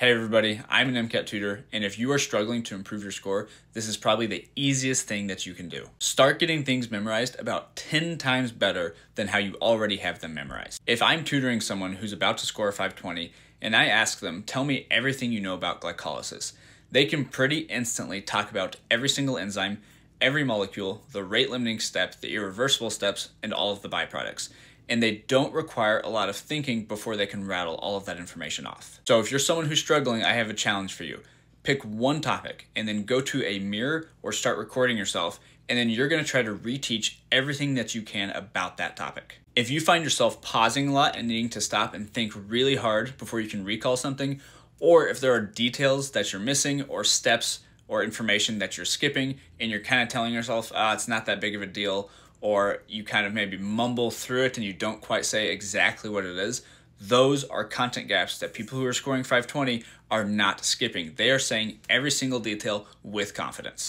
Hey everybody, I'm an MCAT tutor, and if you are struggling to improve your score, this is probably the easiest thing that you can do. Start getting things memorized about 10 times better than how you already have them memorized. If I'm tutoring someone who's about to score a 520, and I ask them, tell me everything you know about glycolysis, they can pretty instantly talk about every single enzyme, every molecule, the rate limiting step, the irreversible steps, and all of the byproducts and they don't require a lot of thinking before they can rattle all of that information off. So if you're someone who's struggling, I have a challenge for you. Pick one topic and then go to a mirror or start recording yourself, and then you're gonna try to reteach everything that you can about that topic. If you find yourself pausing a lot and needing to stop and think really hard before you can recall something, or if there are details that you're missing or steps or information that you're skipping and you're kind of telling yourself, ah, it's not that big of a deal, or you kind of maybe mumble through it and you don't quite say exactly what it is, those are content gaps that people who are scoring 520 are not skipping. They are saying every single detail with confidence.